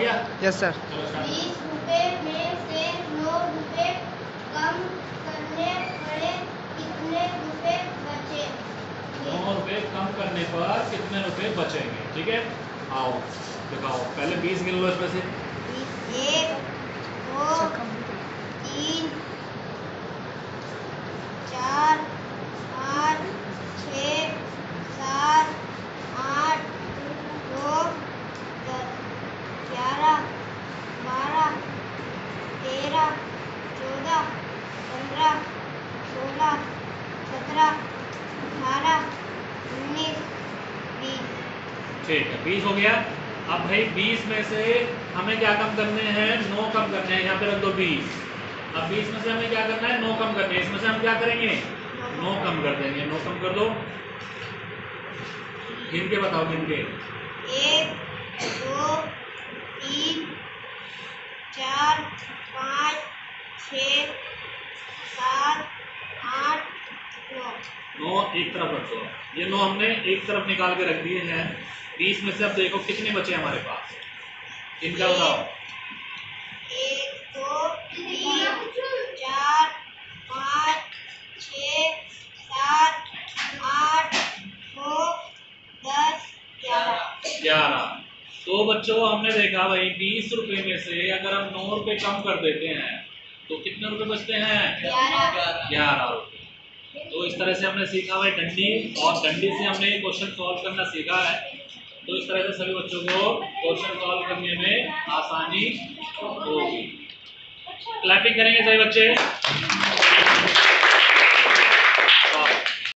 गया? Yes sir बीस रुपए में से नौ रुपए कम करने पड़े कितने रुपए बचे? नौ रुपए कम करने पर कितने रुपए बचेंगे? ठीक है? आओ दिखाओ पहले बीस गिन लो इसमें से। एक दो तीन चार पाँच छः सात आठ नौ दस ग्यारह बारह तेरह चौदह पंद्रह सोलह सत्रह अठारह उन्नीस बीस ठीक है बीस हो गया। अब भाई बीस में से हमें क्या कम करने हैं? नौ कम करने हैं। यहाँ पे रख दो बीस। अब बीस में से हमें क्या करना है? नौ कम करने हैं। इसमें से हम क्या करेंगे? नौ कम कर देंगे। नौ कम कर दो। गिन के बताओ गिन के एक दो तीन चार पाँच छ सात आठ नौ। नौ एक तरफ़ रख दो। ये नौ हमने एक तरफ़ निकाल के रख दिए हैं। बीस में से अब देखो कितने बचे हमारे पास। इनका बताओ। एक दो तीन चार पाँच छ सात आठ नौ दस ग्यारह। ग्यारह। तो बच्चों हमने देखा भाई बीस रुपए में से अगर हम नौ रुपए कम कर देते हैं तो कितने रुपए बचते हैं? ग्यारह। ग्यारह रुपए। तो इस तरह से हमने सीखा भाई डंडी और डंडी से हमने क्वेश्चन सॉल्व करना सीखा है। तो इस तरह से सभी बच्चों को क्वेश्चन सॉल्व करने में आसानी होगी। क्लैपिंग करेंगे सभी बच्चे।